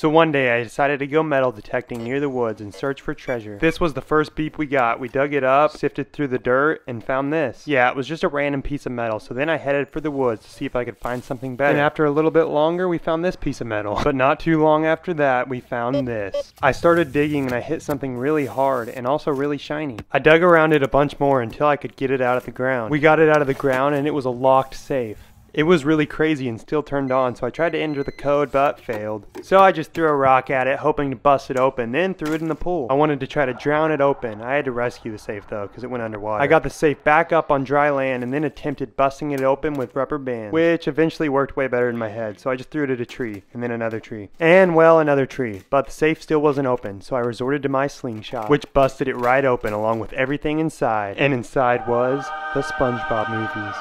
So one day I decided to go metal detecting near the woods and search for treasure. This was the first beep we got. We dug it up, sifted through the dirt, and found this. Yeah, it was just a random piece of metal. So then I headed for the woods to see if I could find something better. And after a little bit longer, we found this piece of metal. But not too long after that, we found this. I started digging and I hit something really hard and also really shiny. I dug around it a bunch more until I could get it out of the ground. We got it out of the ground and it was a locked safe. It was really crazy and still turned on, so I tried to enter the code but failed. So I just threw a rock at it, hoping to bust it open, then threw it in the pool. I wanted to try to drown it open. I had to rescue the safe though, because it went underwater. I got the safe back up on dry land and then attempted busting it open with rubber bands, which eventually worked way better in my head, so I just threw it at a tree, and then another tree. And well, another tree. But the safe still wasn't open, so I resorted to my slingshot, which busted it right open along with everything inside. And inside was the SpongeBob movies.